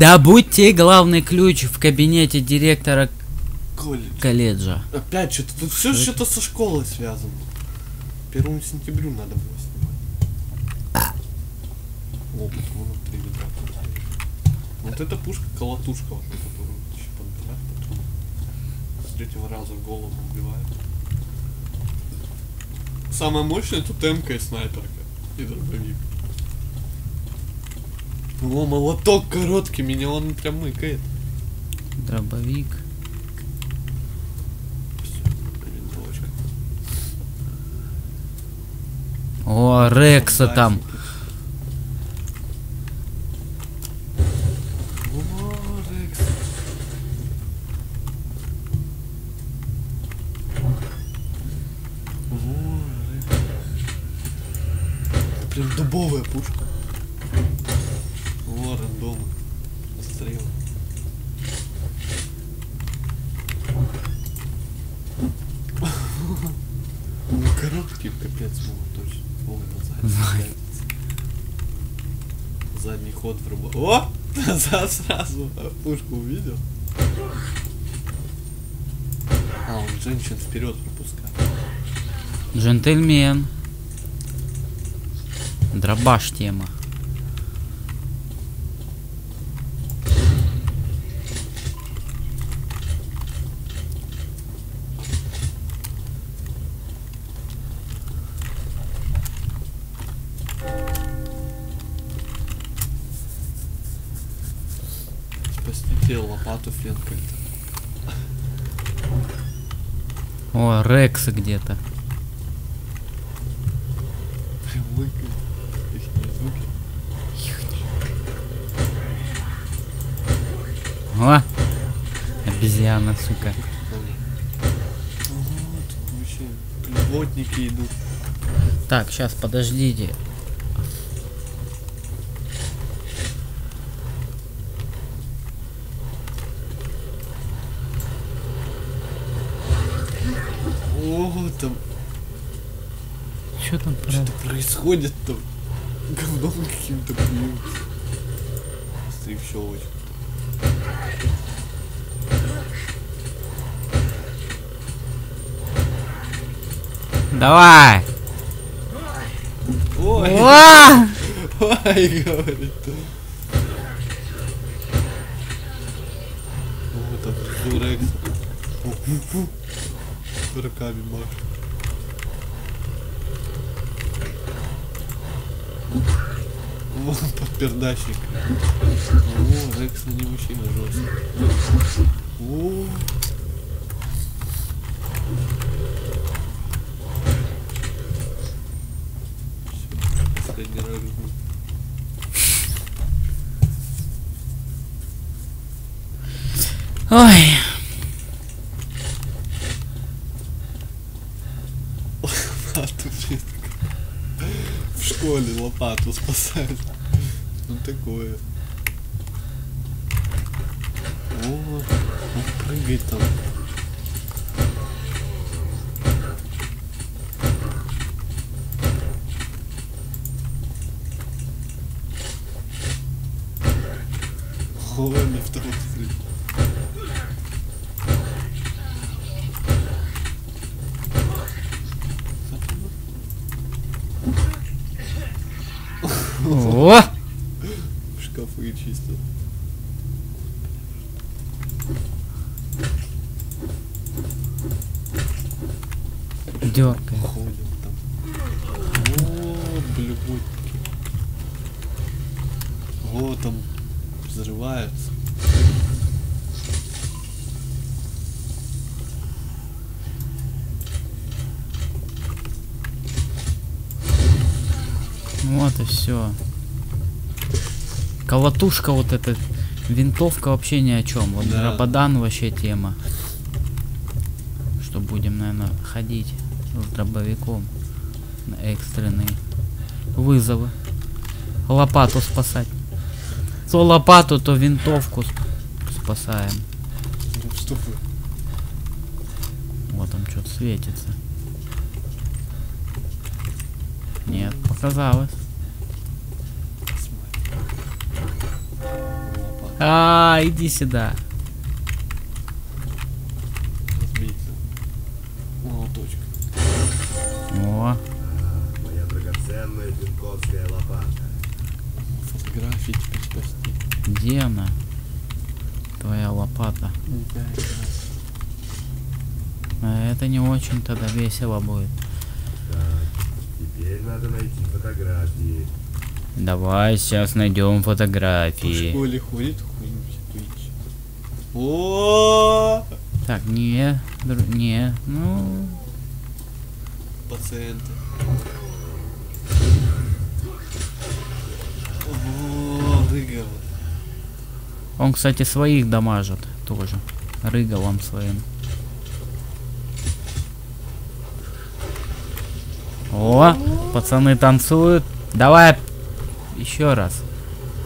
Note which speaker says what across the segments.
Speaker 1: Добудьте главный ключ в кабинете директора
Speaker 2: Колледж.
Speaker 1: колледжа.
Speaker 2: Опять что-то, тут все
Speaker 1: Что
Speaker 2: что-то со школой связано. Первому сентябрю надо было снимать. О, три ведра. Вот эта пушка колотушка, вот, которую еще подбирать потом. С третьего раза в голову убивает. Самое мощное тут МК и снайперка. И дробовик. О, молоток короткий, меня он прям мыкает.
Speaker 1: Дробовик. О, Рекса там.
Speaker 2: О, Рекс. О, Рекс. Прям дубовая пушка. О, рандом. Стрел. Ну, короткий капец было точно. Ой, на задний. Ход врубал. О! Назад сразу. Пушку увидел. А, он женщин вперед пропускает.
Speaker 1: Джентльмен. Дробаш тема.
Speaker 2: Спасите лопату Фенкельта.
Speaker 1: О, Рексы где-то. О! Обезьяна, сука.
Speaker 2: Тут вообще идут.
Speaker 1: Так, сейчас, подождите.
Speaker 2: О, там
Speaker 1: Что там
Speaker 2: что-то происходит там. Говном каким-то плюются. Смотри, в щелочку.
Speaker 1: Давай!
Speaker 2: Ой,
Speaker 1: О!
Speaker 2: ой, говорит. О, там Дурекс. О, фу-фу. Руками машет. Вон подпердачник. О, Рекс не мужчина жесткий. О. Всё, Последний раз жму.
Speaker 1: Ой,
Speaker 2: Лопату, блин. В школе лопату спасают. Ну такое. О, он прыгает там. О, на втором стреле.
Speaker 1: о!
Speaker 2: Шкафы чисто.
Speaker 1: Дёркает.
Speaker 2: Ходят там. О, блюботники. О, там взрываются.
Speaker 1: Вот и все. Колотушка вот эта. Винтовка вообще ни о чем. Вот
Speaker 2: Да.
Speaker 1: Рабадан вообще тема. Что будем, наверное, ходить с дробовиком на экстренные вызовы. Лопату спасать. То лопату, то винтовку сп- спасаем. Вот там что-то светится. Нет, показалось. А, иди сюда.
Speaker 2: Разбейся. Молоточек.
Speaker 1: О,
Speaker 3: Моя драгоценная пинковская лопата.
Speaker 2: Фотографии теперь спасти.
Speaker 1: где она? Твоя лопата. А это не очень тогда весело будет.
Speaker 3: Так, теперь надо найти фотографии.
Speaker 1: Давай сейчас найдем фотографии.
Speaker 2: школе ходит. О,
Speaker 1: Так, не, не, ну,
Speaker 2: пациенты. О, рыгало.
Speaker 1: он, кстати, своих дамажит тоже. Рыгалом своим. О, пацаны танцуют. Давай еще раз.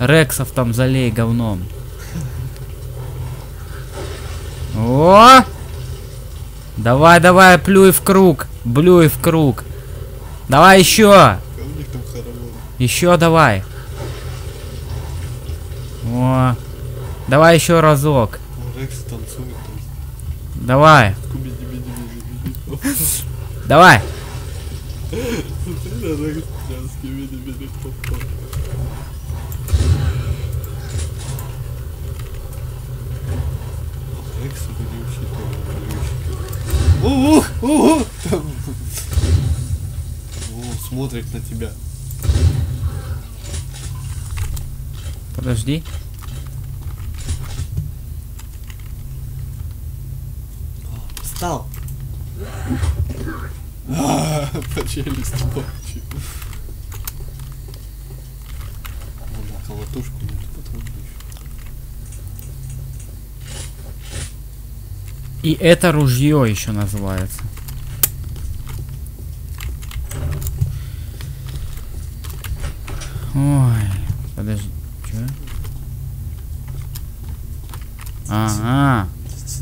Speaker 1: Рексов там залей говном. О! Давай, давай, плюй в круг. Блюй в круг. Давай еще. Еще давай. О. Давай еще разок.
Speaker 2: Рекс танцует там.
Speaker 1: Давай. Давай.
Speaker 2: Смотри на Рекс прям с киби-диби-диби-поп-поп. Рекс выглючий ого, там. О, смотрит на тебя.
Speaker 1: Подожди.
Speaker 2: Встал. А, По челюсти получил. Ну да, колотушку может потом еще.
Speaker 1: И это ружье еще называется. Ой, подожди, чё? Ага.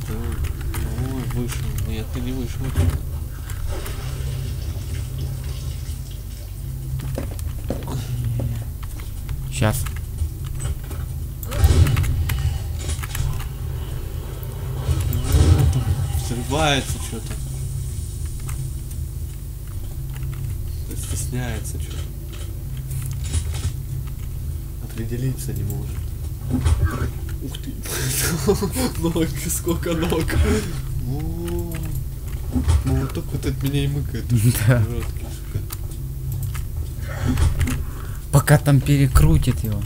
Speaker 2: Ой, вышел. Нет, ты не вышел.
Speaker 1: сейчас.
Speaker 2: Взрывается что-то. Стесняется что-то. Определиться не может. Ух ты. Ног, сколько ног. О, Ну вот так вот от меня и мыкает.
Speaker 1: Да. Пока там перекрутит его.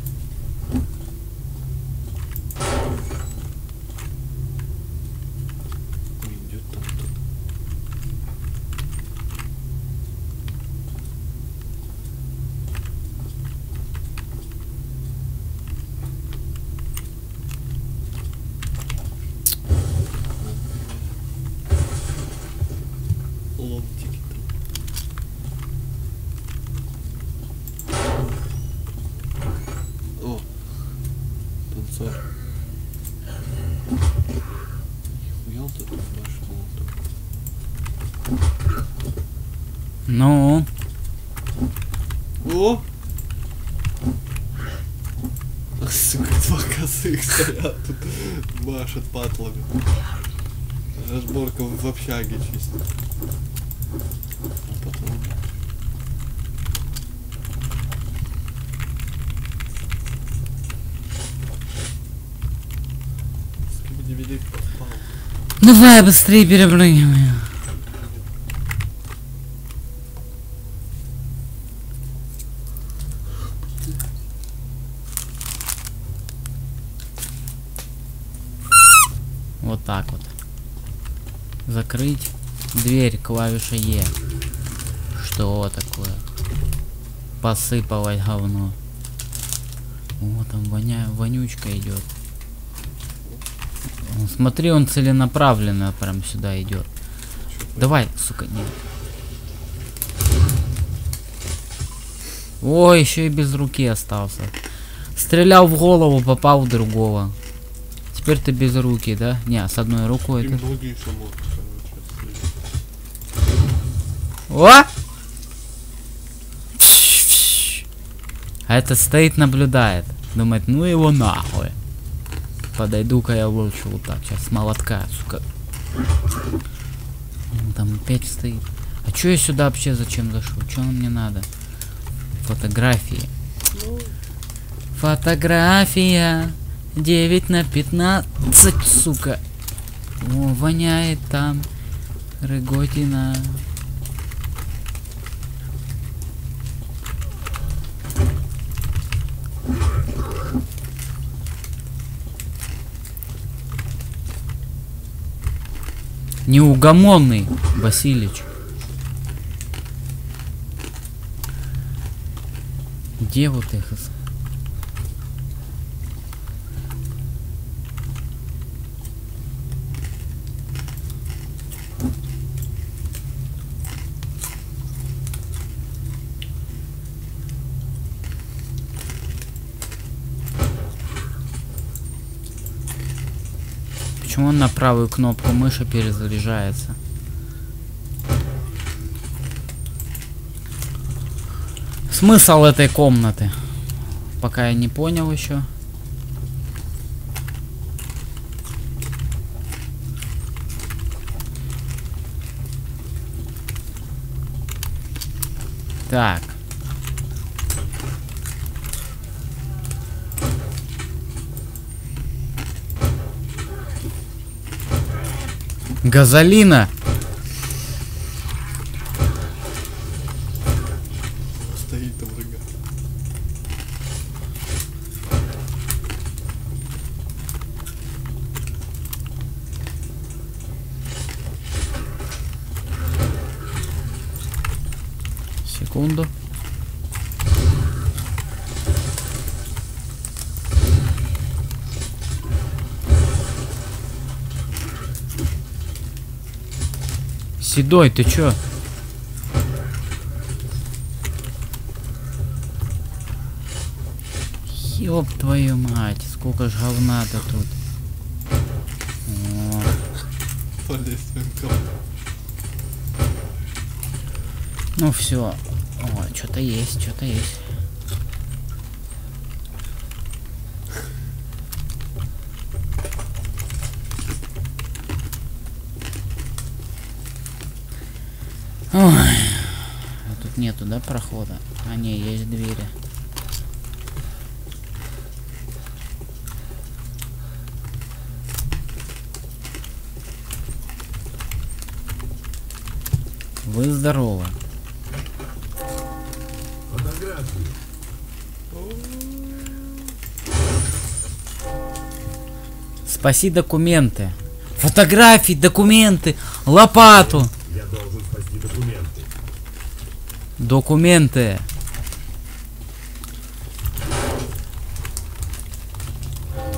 Speaker 2: Ой, идет там кто-то. Ломтики там. О, танцор. Нихуя он тут башит молоток.
Speaker 1: Ну,
Speaker 2: О! Сука, два косых стоят тут, машут патлами. Разборка в общаге чисто. А потом...
Speaker 1: Давай быстрее перепрыгивай. Вот так вот. Закрыть дверь, клавиша Е. Что такое? Посыпалось говно. О, там воня... вонючка идет. Смотри, он целенаправленно прям сюда идет. Давай, сука, нет. О, еще и без руки остался. Стрелял в голову, попал в другого. Теперь ты без руки, да? Не, с одной рукой. Ты- О! А это стоит, наблюдает. Думает, ну его нахуй. Подойду-ка я лучше вот так, сейчас молотка, сука. Он там опять стоит. А чё я сюда вообще зачем зашел? Чё мне надо? Фотографии. Фотография 9 на 15, сука. О, воняет там. Рыготина. Неугомонный Василич. Где вот их? Почему он на правую кнопку мыши перезаряжается? Смысл этой комнаты? Пока я не понял еще. Так. Газолина!
Speaker 2: Стоит там рыга.
Speaker 1: Секунду. Седой, ты чё? Ёб твою мать, сколько ж говна-то тут. О, ну все. О, что-то есть, что-то есть. Ой, а тут нету, да, прохода? А, не, есть двери. Вы здоровы. Спаси документы. Фотографии, документы, лопату.
Speaker 3: Я должен спасти документы.
Speaker 1: Документы.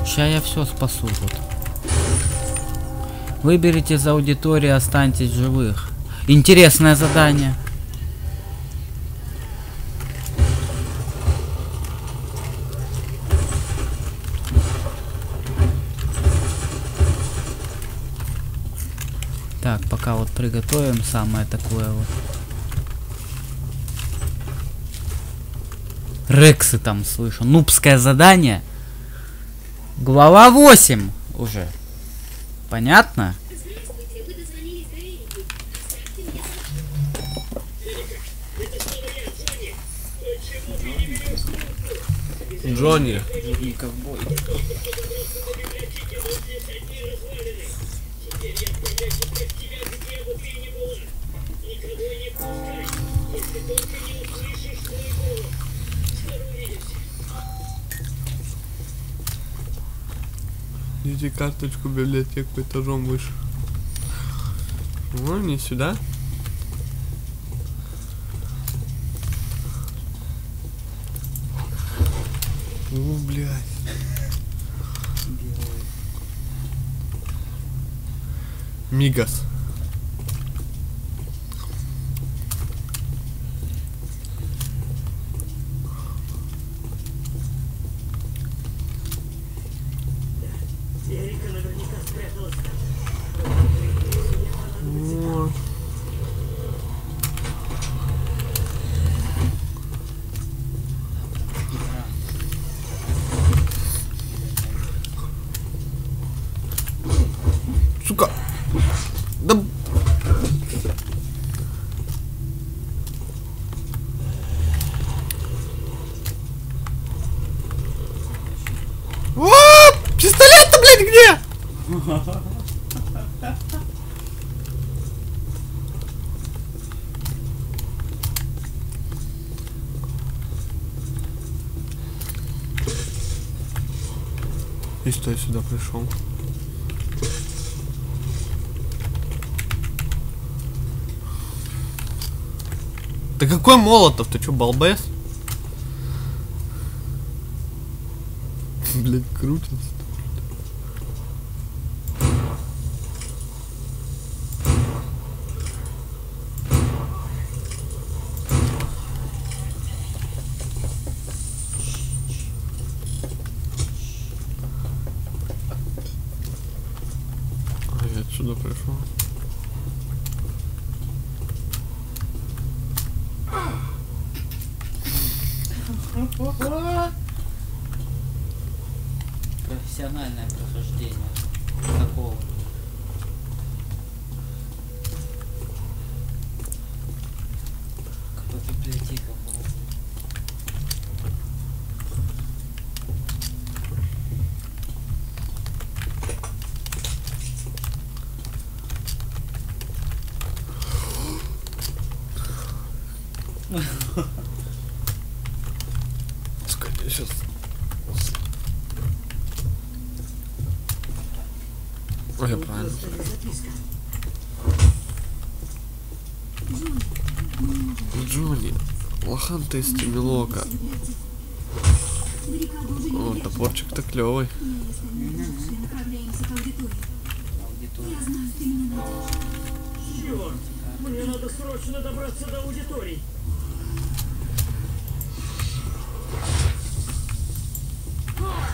Speaker 1: Сейчас я все спасу тут. Выберите из аудитории, останьтесь живых. Интересное задание. Так, пока вот приготовим самое такое вот. Рексы там слышу. Нубское задание. Глава 8 уже. Понятно?
Speaker 2: Джонни. Идите карточку в библиотеку этажом выше. Ну, не сюда. О, блядь. Мигас. Вот. И что я сюда пришел? Да какой молотов? Ты чё, балбес? Блять, крутится. А я отсюда пришел.
Speaker 1: Профессиональное прохождение. Такого. Какой библиотека была.
Speaker 2: Скорее сейчас. Ой, я правильно. Джонни, лохан ты из Тимилока. О, топорчик-то клевый.
Speaker 4: Мне надо срочно добраться до аудитории.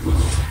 Speaker 1: Гвоздодёр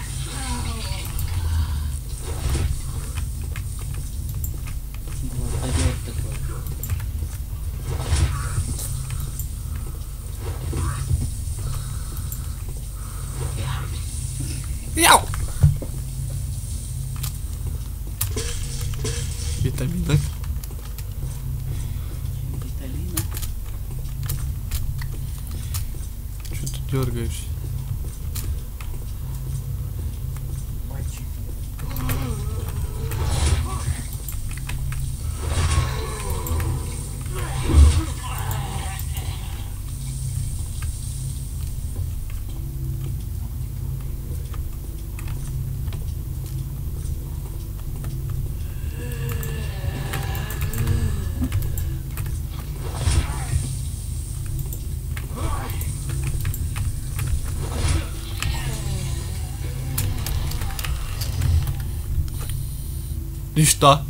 Speaker 2: И что?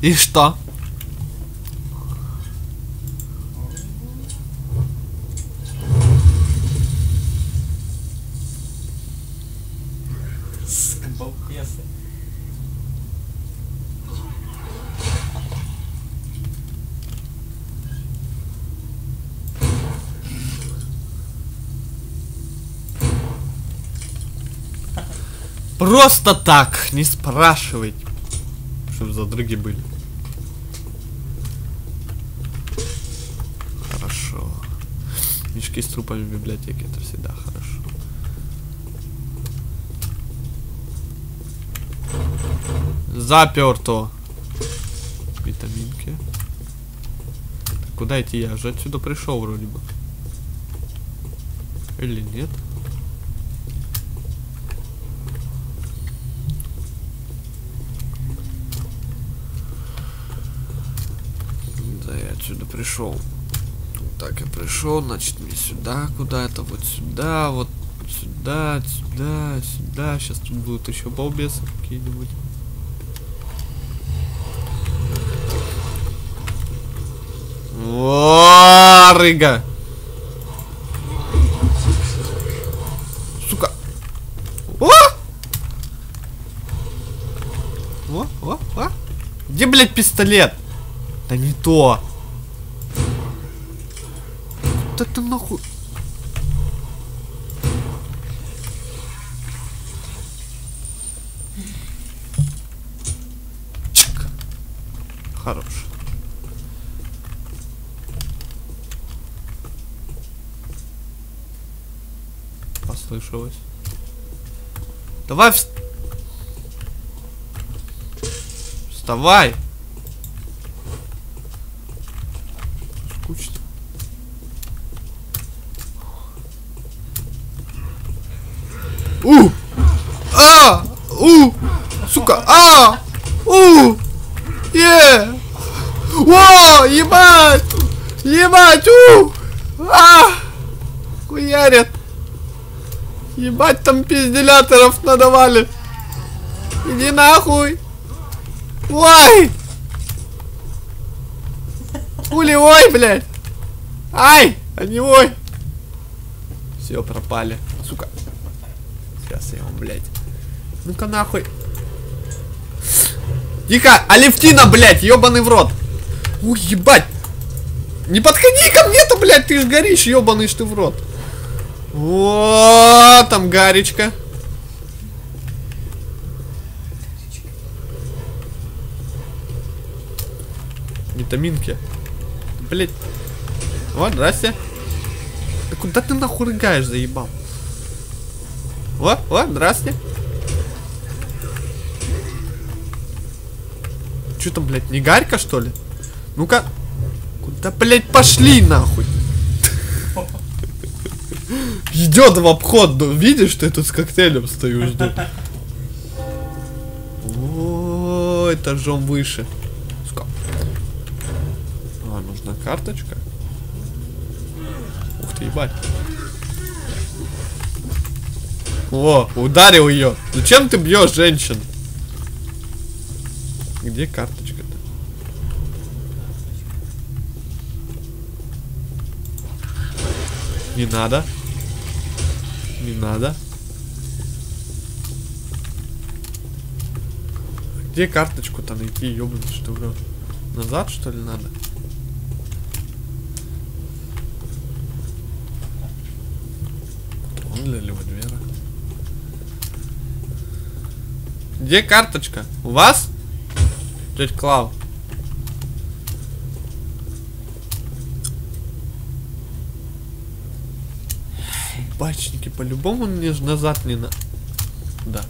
Speaker 2: И что? Просто так, не спрашивай. Чтобы задрыги были. Хорошо. Мешки с трупами в библиотеке, это всегда хорошо. Заперто. Витаминки. Куда идти? Я же отсюда пришел вроде бы. Или нет? Да, я отсюда пришел. Так, я пришел, значит, мне сюда куда-то, вот сюда, вот сюда, сюда, сюда. Сейчас тут будут еще балбесы какие-нибудь. О, рыга! Сука! О! О, о, о! Где, блядь, пистолет? Да не то. Ты нахуй. Чик. Хорош. Послышалось. Давай в... Вставай! У! А! У! Сука! А! У! Е! О! Ебать! Ебать! У! А! Хуярят! Ебать там пизделяторов надавали! Иди нахуй! Ой! Хули, ой, блядь! Ай! Они ой! Все, пропали. Сейчас я вам, блядь. Ну-ка нахуй. Тихо! Алевтина, блядь, ебаный в рот. Ой, ебать. Не подходи ко мне-то, блядь, ты ж горишь, ебаный ж ты в рот. О, там Гаречка. Витаминки. Блять. Вот, здрасте. Да куда ты нахуй рыгаешь, заебал? Вот, вот, здрасте. Че там, блядь, не гарька, что ли? Ну-ка. Куда, блядь, пошли, нахуй? Идет в обход, ну, видишь, я тут с коктейлем стою, жду. О, этажом выше. А, нужна карточка. Ух ты, ебать. О, ударил ее. Зачем ты бьешь женщин? Где карточка-то? Не надо. Не надо. Где карточку-то найти, ёбаный, что врёт? Назад, что ли, надо? Он для револьвера. Где карточка? У вас? Тетя Клав. Бачники, по-любому мне же назад не на... Да.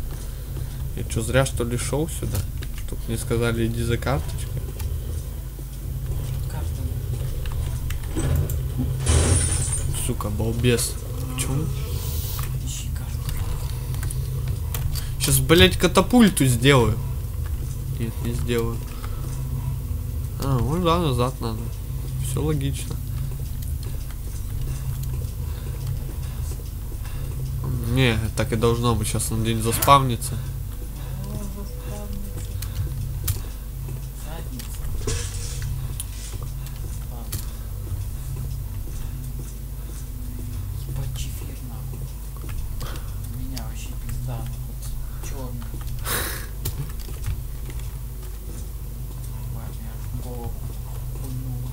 Speaker 2: Я что, зря что ли шел сюда? Чтоб мне сказали, иди за карточкой. Сука, балбес. Почему? Сейчас, блять, катапульту сделаю. Нет, не сделаю. А, ну да, назад надо. Все логично. Не, так и должно быть. Сейчас он день заспавнится.
Speaker 1: Ебать, чефир нахуй. У меня вообще пизда, вот черный. Ебать, меня аж в голову хуйнуло.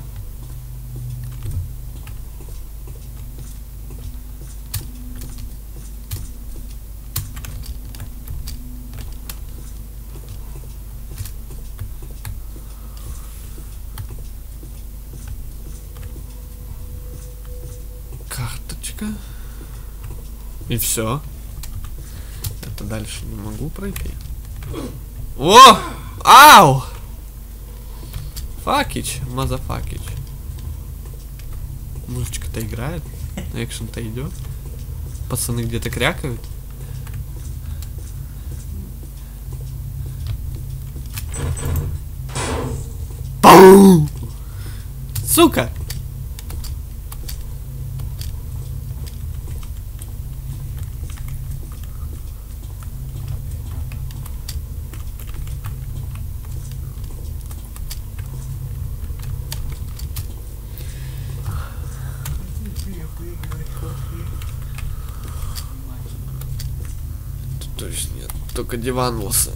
Speaker 2: Карточка. И все. Это дальше не могу пройти. О! Ау! Факич, мазафакич. Музычка-то играет, экшен-то идет. Пацаны где-то крякают. Сука! сука, диванулся.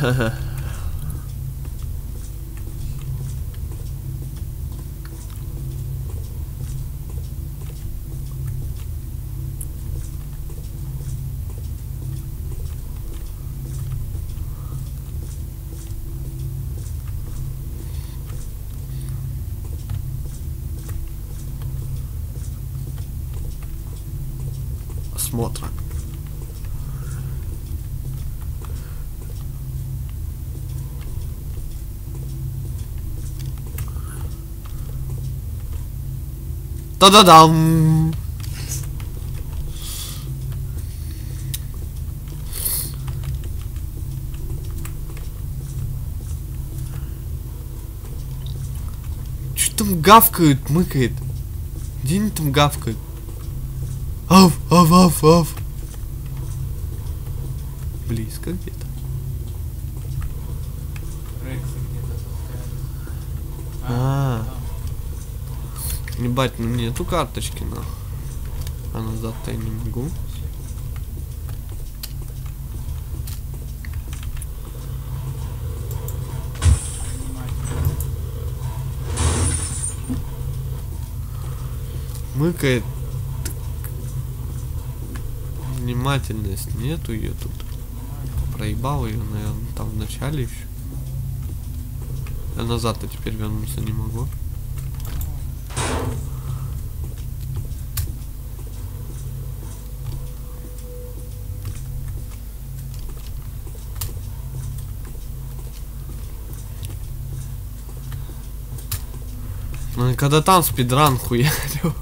Speaker 2: Ха-ха. Просмотра. Та-да-дам! Что там гавкают, мыкает? Где они там гавкают? Ав, ав, ав, ав. Близко где-то. А. Ебать, ну нету карточки, на. А назад-то я не могу. Мыкает. Внимательность нету ее тут. Проебал ее, наверное, там в начале еще. Я назад-то теперь вернуться не могу. Ну когда там спидран хуярю.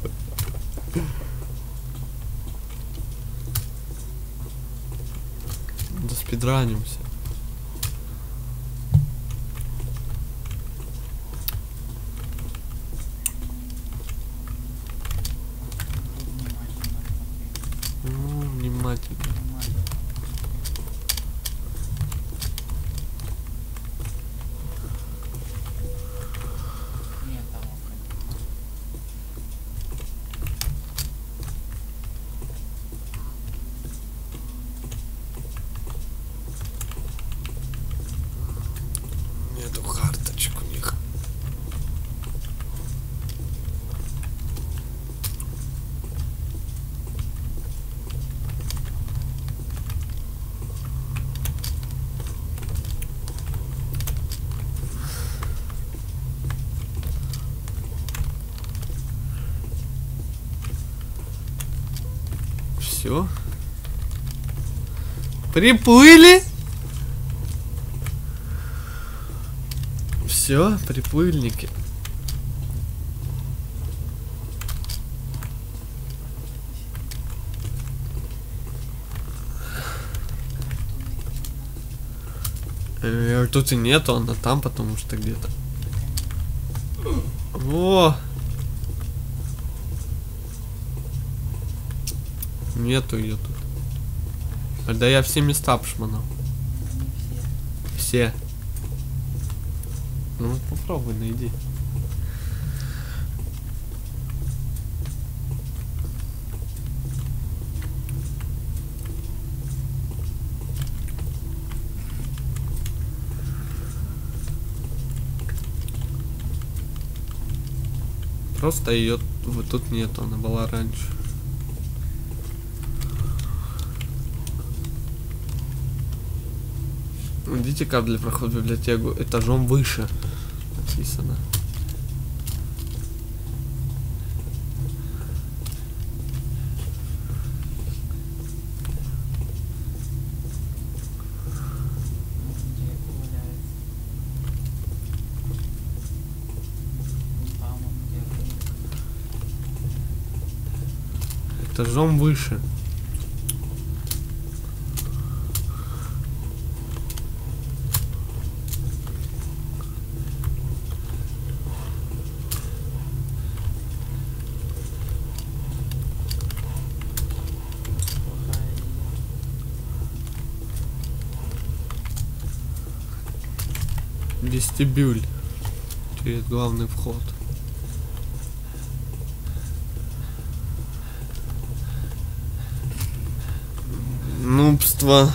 Speaker 2: Да спидранимся. Ну, внимательно.
Speaker 1: Нет, там вот.
Speaker 2: Нету карточек у них. Все. Приплыли. Все, приплыльники. Э, Тут и нету, она там, потому что где-то. Во! Нету ее тут. Да я все места обшмонал.
Speaker 1: Все.
Speaker 2: Ну попробуй найди. Просто ее тут нету, она была раньше. Видите, для прохода в библиотеку этажом выше написано. Этажом выше. Вестибюль. Через главный вход. Нубство.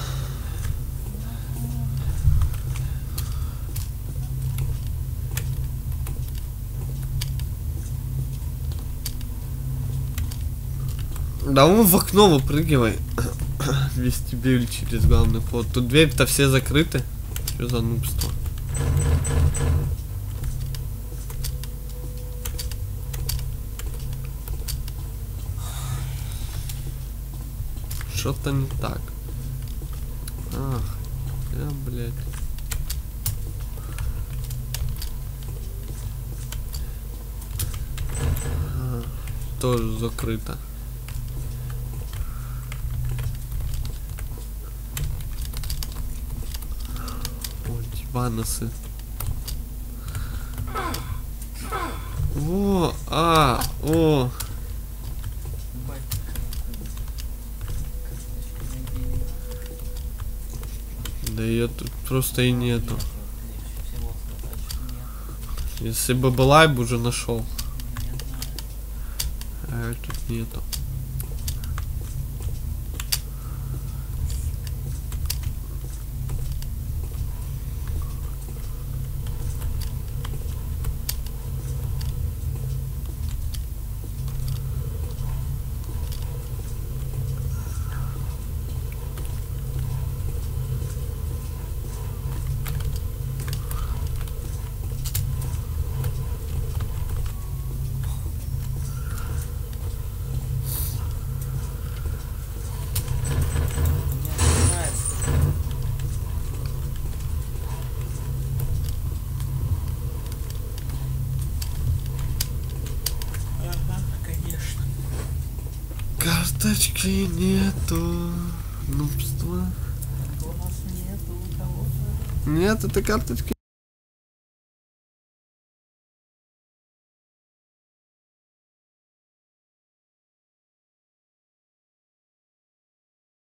Speaker 2: Да он в окно выпрыгивай. Вестибюль через главный вход. Тут дверь-то все закрыты. Что за нубство? Что-то не так. Ах, я, блядь. А, Тоже закрыто. Ой, ебаносы. О, а, о. Да ее тут просто и нету. Если бы была, я бы уже нашел. А её тут нету. Карточки нету. Ну что? Нет, это карточки